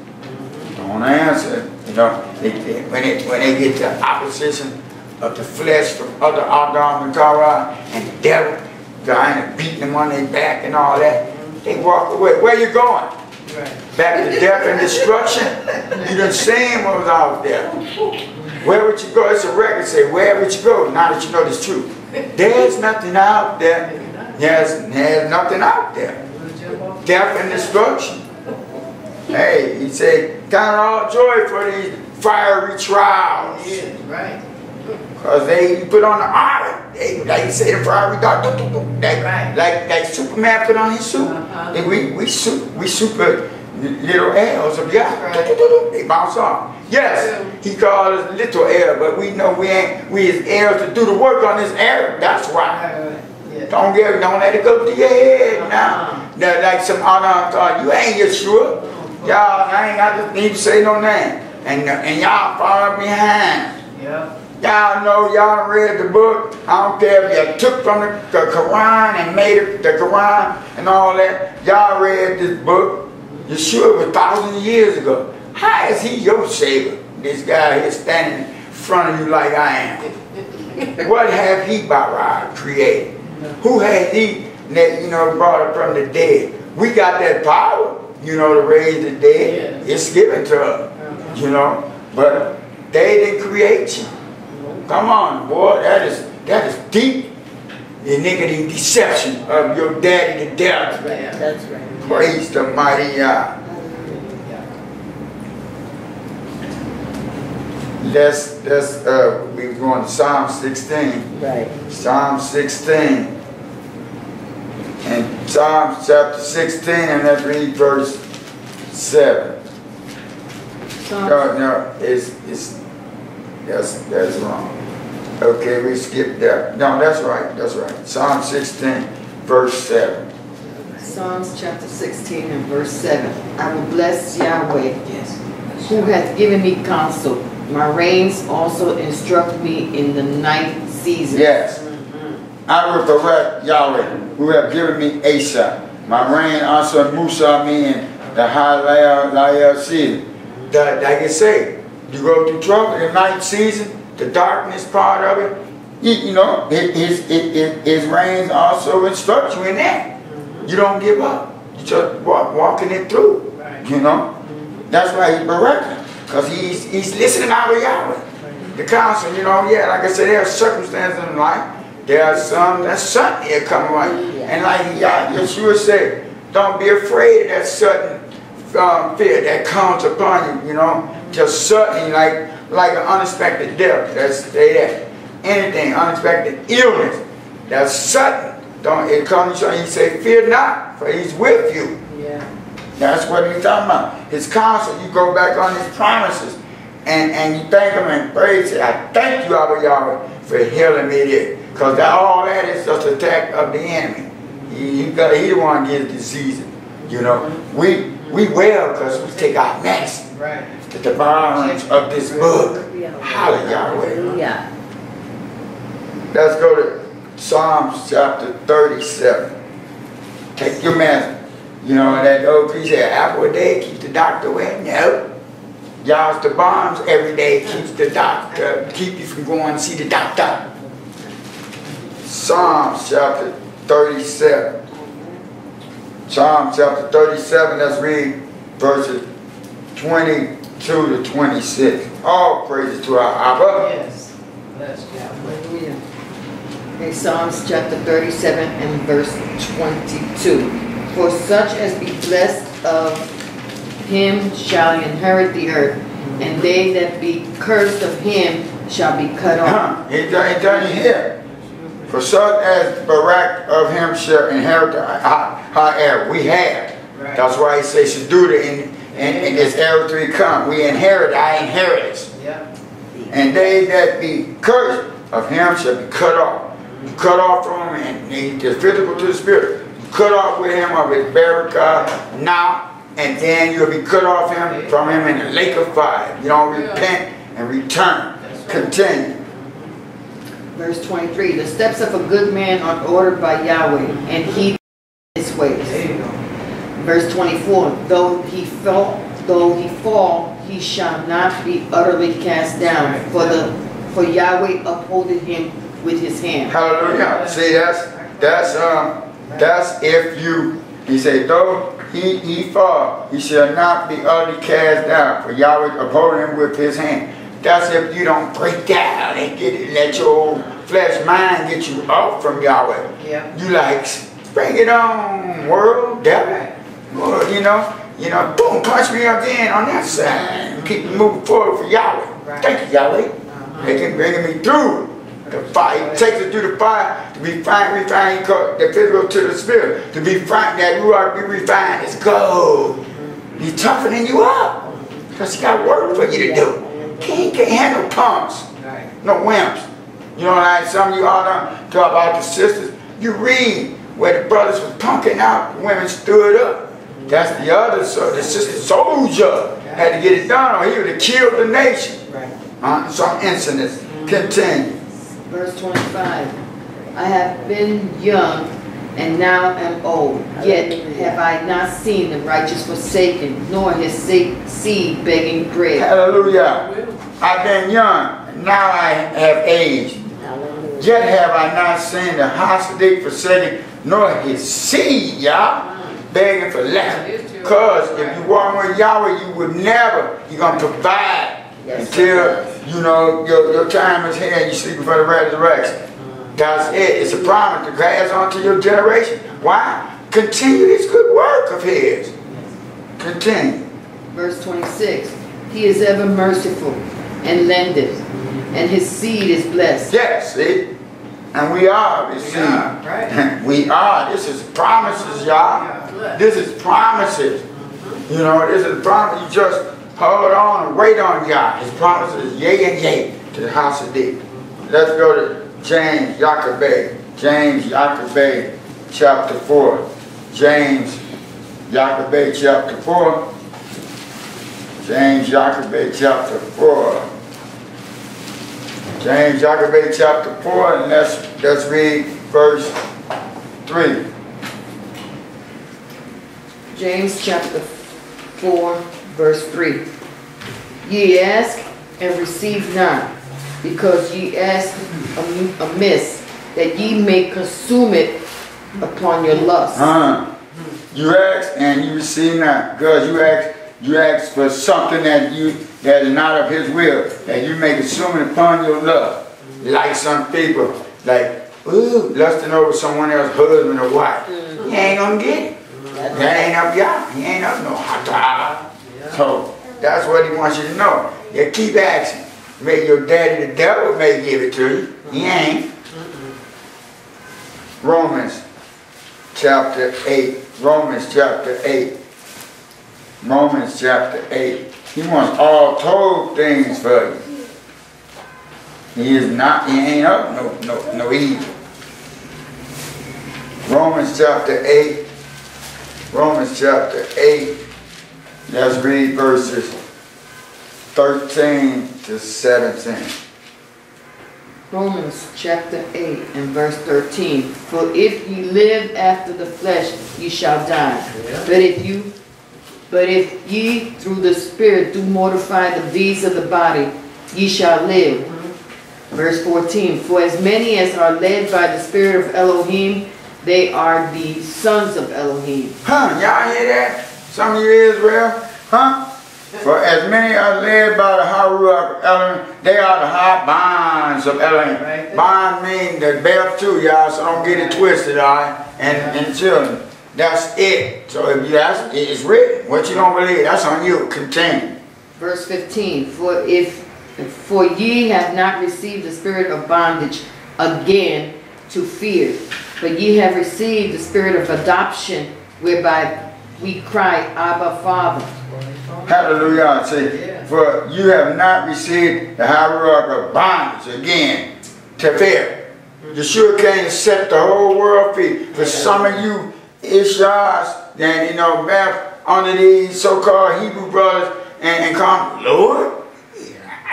don't answer. You know, they, they, when it when they get the opposition of the flesh from other Adam and and the devil, dying beating them on their back and all that, they walk away. Where you going? Right. Back to death and destruction. You done seen what was out there. Where would you go? It's a record say, where would you go? Now that you know this truth. There's nothing out there. There's, there's nothing out there. We'll jump off. Death and destruction. Hey, he said, count all joy for these fiery trials. Yeah, right. Because they put on the armor. They, like you say, the fiery dart. doo, doo, doo. They, Right. like, like Superman put on his suit. Uh-huh. And we, we, su- we super little L's of yeah. Right. doo, doo, doo, doo. They bounce off. Yes, he called us little air, but we know we ain't, we is heirs to do the work on this air. That's why. Right, right. Yeah. Don't get, don't let it go to your head now. Uh-huh. That like some other thought, you ain't Yahshua. Y'all, I ain't got to need to say no name. And, and y'all follow behind. Yeah. Y'all know y'all read the book. I don't care if you took from the, the Quran and made it the Quran and all that. Y'all read this book. Yahshua was thousands of years ago. How is he your savior? This guy here standing in front of you like I am. what have he, Bara, created? Who has he, that, you know, brought up from the dead? We got that power, you know, to raise the dead. Yeah. It's given to us, you know. But they didn't create you. Come on, boy, that is that is deep. The nicotine deception of your daddy the devil. Yeah. That's right. Praise the mighty Yah. that's, that's, uh, we going to Psalm sixteen. Right. Psalm 16. And Psalm chapter 16, and let's read verse 7. Psalms, No, no, it's, it's, that's, that's wrong. Okay, we skipped that. No, that's right, that's right. Psalm 16, verse 7. Psalms chapter sixteen and verse seven. I will bless Yahweh, yes. who hath given me counsel. My reins also instruct me in the night season. Yes. Mm-hmm. I will direct Yahweh, who have given me Asa. My reign also Musa me in the high layer, layer season. The, like I say, you go through trouble in the night season, the darkness part of it, you, you know, it, it, it, his reigns also instruct you in that. You don't give up. You just walk, walking it through. You know? That's why he's Baraka. Because he's, he's listening out of Yahweh. The counsel, you know, yeah, like I said, there are circumstances in life. There are some that's suddenly it come right. And like Yah- Yahshua said, don't be afraid of that sudden um, fear that comes upon you, you know. Just suddenly, like like an unexpected death. That's say that. Anything, unexpected illness. That's sudden. Don't it comes to you, he say, fear not, for he's with you. Yeah. That's what he's talking about. His counsel, you go back on his promises and, and you thank him and praise him. I thank you, Abba Yahweh, for healing me there. Because all that is just attack of the enemy. He, he, got, he the one gets diseases. You know, we we well because we take our medicine. Right. The devourance of this book. Hallelujah. Hallelujah. Let's go to Psalms chapter 37. Take your medicine. You know, that old piece of apple a day keeps the doctor away. No. Y'all's the bombs every day keeps the doctor, keep you from going to see the doctor. Psalms chapter 37. Psalm chapter 37, let's read verses 22 to 26. All praises to our Abba. Yes. Bless Yahweh. Hallelujah. Okay, Psalms chapter 37 and verse 22. For such as be blessed of him shall inherit the earth, and they that be cursed of him shall be cut off. Huh, He done, he done it here. For such as Barak of him shall inherit the uh, high, high. We have. Right. That's why he says should do it in, in, in this era three come. We inherit our inheritance. Yep. And they that be cursed of him shall be cut off. You cut off from him and he the physical to the spirit. You cut off with him of his Barakah now, and then you'll be cut off him from him in the lake of fire. You don't repent and return. Continue. Verse 23. The steps of a good man are ordered by Yahweh, and he his ways. There you go. Verse 24, though he fall, though he fall, he shall not be utterly cast down, for the, for Yahweh upholdeth him with his hand. Hallelujah. See, that's that's um that's if you he said though he he fall, he shall not be utterly cast down, for Yahweh upholding him with his hand. That's if you don't break down and get it, let your old flesh mind get you off from Yahweh. Yep. You like bring it on, world, devil. You know, you know, boom, punch me again on that side and keep moving forward for Yahweh. Right. Thank you, Yahweh. Uh-huh. Making bringing me through the fire. It takes us through the fire to be refined, refined the physical to the spirit. To be refined, that ruach be refined is gold. He's toughening you up because he got work for you to do. He can't handle punks, no wimps. You know, like some of you all done talk about the sisters. You read where the brothers was punking out, the women stood up. That's the other, so the sister soldier had to get it done, or he would have killed the nation. Right. Uh, some incidents continue. Verse 25, I have been young and now am old, yet have I not seen the righteous forsaken, nor his seed begging bread. Hallelujah. I've been young, now I have aged. Yet have I not seen the hostage forsaken, nor his seed, y'all, begging for less. Because if you walk with Yahweh, you would never, you're going to provide Yes, until, you know, your, your time is here and you sleep for the resurrection. Mm-hmm. That's it. It's a promise to pass on to your generation. Why? Continue this good work of His. Continue. Verse 26, He is ever merciful and lendeth, and his seed is blessed. Yes, see? And we are, you see. are, right. We are. This is promises, y'all. This is promises. You know, this is promise. You just hold on and wait on God. His promises, yea and yea, to the house of David. Let's go to James Yakabe. James Yakabe, chapter 4. James Yakabe, chapter 4. James Yakabe, chapter 4. James Yakabe, chapter 4, and let's, let's read verse 3. James chapter 4, verse 3. Ye ask and receive not, because ye ask am- amiss, that ye may consume it upon your lust. Huh? You ask and you receive not, because you ask, you ask for something that you that is not of His will, that you may consume it upon your love. Like some people, like ooh, lusting over someone else's husband or wife. You ain't gonna get it. That ain't up y'all. He ain't up no hot dog. So that's what He wants you to know. You keep asking. Maybe your daddy, the devil, may give it to you. He ain't. Romans chapter 8. Romans chapter 8. Romans chapter 8. He wants all told things for you. He is not, he ain't up no, no, no evil. Romans chapter 8. Romans chapter 8. Let's read verses 13 to 17. Romans chapter 8 and verse 13. For if ye live after the flesh, ye shall die. Yeah. But if you but if ye through the Spirit do mortify the deeds of the body, ye shall live. Mm-hmm. Verse 14. For as many as are led by the Spirit of Elohim, they are the sons of Elohim. Huh? Y'all hear that? Some of you Israel? Huh? For as many are led by the Haruach of Elohim, they are the high bonds of Elohim. Right. Bond mean the belt too, y'all, so don't get it twisted, all right? And, and children, that's it. So if you ask, it's written. What you don't believe, that's on you. Continue. Verse 15, for if, for ye have not received the spirit of bondage again to fear, but ye have received the spirit of adoption, whereby we cry, Abba, Father. Hallelujah. For you have not received the Haruach of bondage again to fear. Yahshua came to set the whole world free. For some of you Ishars, then you know, back under these so-called Hebrew brothers and, and come, Lord,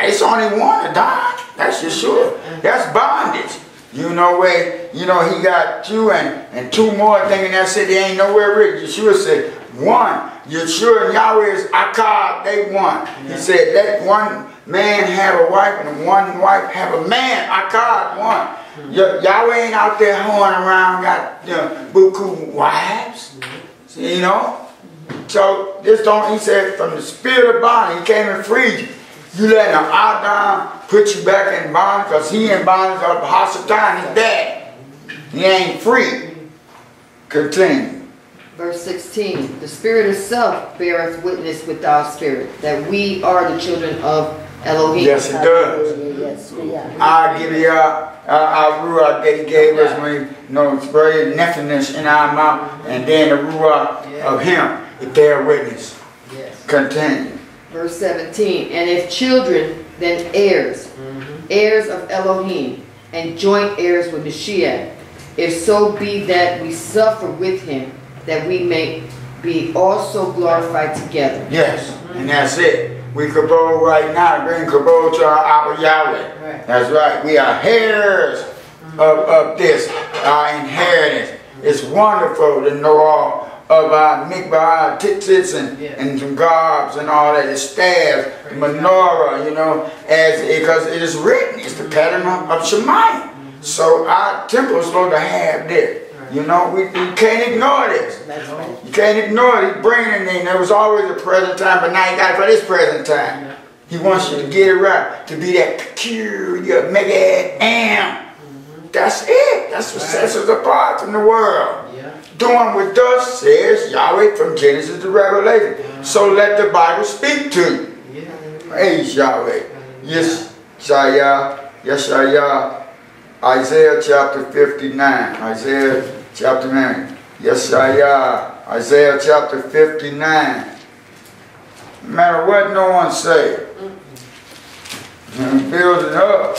it's only one to die. That's Yahshua. That's bondage. You know where, you know, he got you and, and two more thing in that city ain't nowhere written. Yahshua said, one. Yahshua and Yahweh is echad, they one. He said, let one man have a wife and one wife have a man. echad, one. Hmm. Yah- Yahweh ain't out there hoeing around, got you know, buku wives. See, you know? So this don't, he said, from the spirit of bondage, he came and freed you. You letting him out put you back in bondage, because he in bondage of the house of he's dead. He ain't free. Continue. Verse 16, the Spirit itself beareth witness with our spirit, that we are the children of Elohim. Yes, it does. Yes, we are. I'll give you uh, uh, our, our, our ruach that he gave us when you know, sprayed nephiness in our mouth, and then the ruach of him, it bear witness. Yes. Continue. Verse 17, and if children, then heirs, mm-hmm. heirs of Elohim, and joint heirs with Mashiach, if so be that we suffer with him, that we may be also glorified together. Yes, and that's it. We kabod right now, bring kabod to our Abba Yahweh. Right. That's right. We are heirs of, of this, our inheritance. It's wonderful to know all of our mikvah, our and, Yeah. and garbs and all that, the the menorah, you know, as because it is written, it's the pattern of, of Shemayim. So our temple is supposed to have this. You know, we, we can't ignore this. Right. You can't ignore it. He's bringing it in. There was always a present time, but now you got it for this present time. He wants you to get it right, to be that peculiar, mega am. That's it. That's what sets us apart from the world. Yeah. Doing what thus says Yahweh from Genesis to Revelation. So let the Bible speak to you. Yeah. Praise Yahweh. Yes, Yeshaya, Yeshaya, Isaiah chapter 59, Isaiah chapter 9, Yeshaya, Isaiah chapter 59. No matter what no one say, and build it up.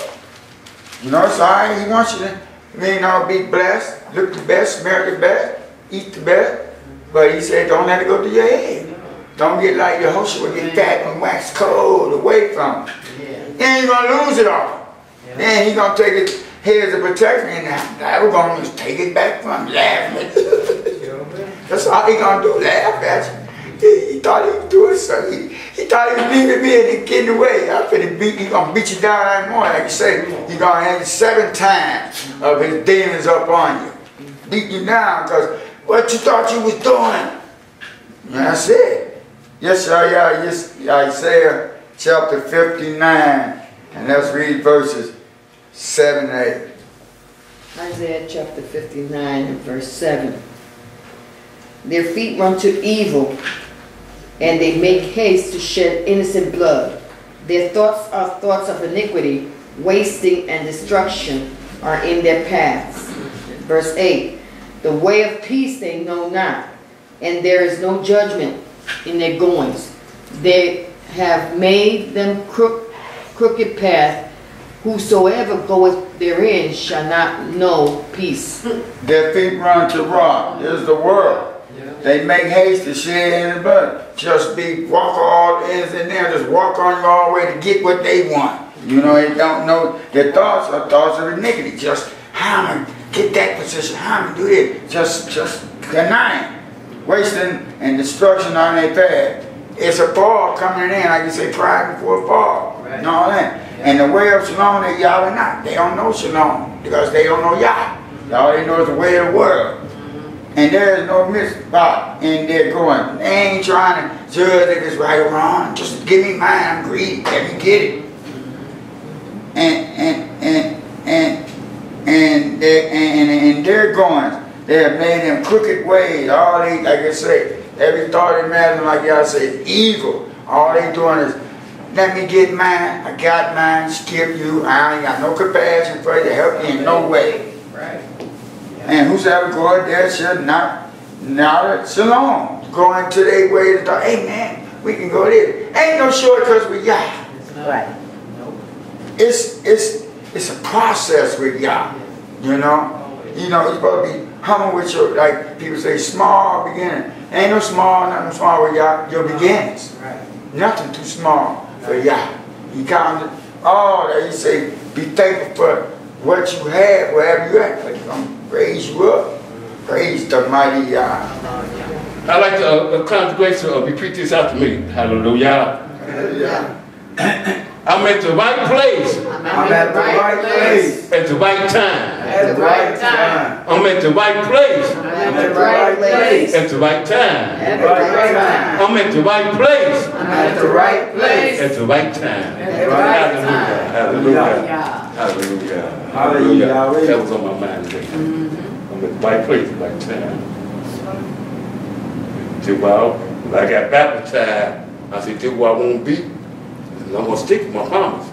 You know, all right. He wants you to, you know, be blessed, look the best, smell the best, eat the best. But he said, don't let it go to your head. Don't get like Yehoshua, get fat and wax cold away from it. Yeah. Then you're gonna lose it all. Then he gonna take his head as a protection and that that we're gonna just take it back from him, laugh at you. Sure will. That's all he gonna do, laugh at you. He, he thought he was doing something. He, he thought he was leaving me and he getting away. I finna beat, he gonna beat you down like more. Like you say, he gonna have seven times of his demons up on you. Beat you down because what you thought you was doing. That's it. Yes, Isaiah, yes, Isaiah chapter 59. And let's read verses 7 and 8. Isaiah chapter 59 and verse 7. Their feet run to evil, and they make haste to shed innocent blood. Their thoughts are thoughts of iniquity, wasting and destruction are in their paths. Verse 8. The way of peace they know not, and there is no judgment in their goings. They have made them crook, crooked path. Whosoever goeth therein shall not know peace. Their feet run to wrong. There's the world. Yeah. They make haste to shed in the blood. Just be walk all ends in there, just walk on your way to get what they want. You know, they don't know their thoughts are thoughts of iniquity. Just how am I get that position, how am I do it? Just just denying, wasting and destruction on their path. It's a fall coming in, like you say, pride before a fall. Right. And all that. And the way of Shalom, that y'all are not. They don't know Shalom because they don't know Yah. All they know is the way of the world. And there is no mishpat in there going. They ain't trying to judge if it's right or wrong. Just give me mine. I'm greedy. Let me get it. And and and and and they and and they're going. They have made them crooked ways. All they like I say, every thought imagine like y'all say, evil. All they doing is let me get mine. I got mine. Skip you. I ain't got no compassion for you to help you in no way. Right. And whosoever goeth there shall not, not shalom. Going to their way to thought, hey man, we can go there. Ain't no shortcuts with Yah. It's not. Right. Nope. It's it's it's a process with Yah. You know? You know, you're supposed to be humble with your like people say small beginning. Ain't no small, nothing small with Yah, your beginnings. Right. Nothing too small for Yah. He counted all that. He say, be thankful for what you have, wherever you at, he's going to raise you up. Praise the mighty Yah. Hallelujah. I like to uh, the grace to uh, repeat this after me. Hallelujah. Hallelujah. I'm at the right place I'm I'm at the right place at the right time. at the right time. I'm at the right place I'm at the right place. at the right time. At the right time. I'm at the right place I'm at the right place. at the right time. At the right time. Hallelujah. Hallelujah. Hallelujah. Hallelujah. That was on my mind today. I'm at the right place at the right time. See, well, when I got baptized, I said, this is where I want to be. And I'm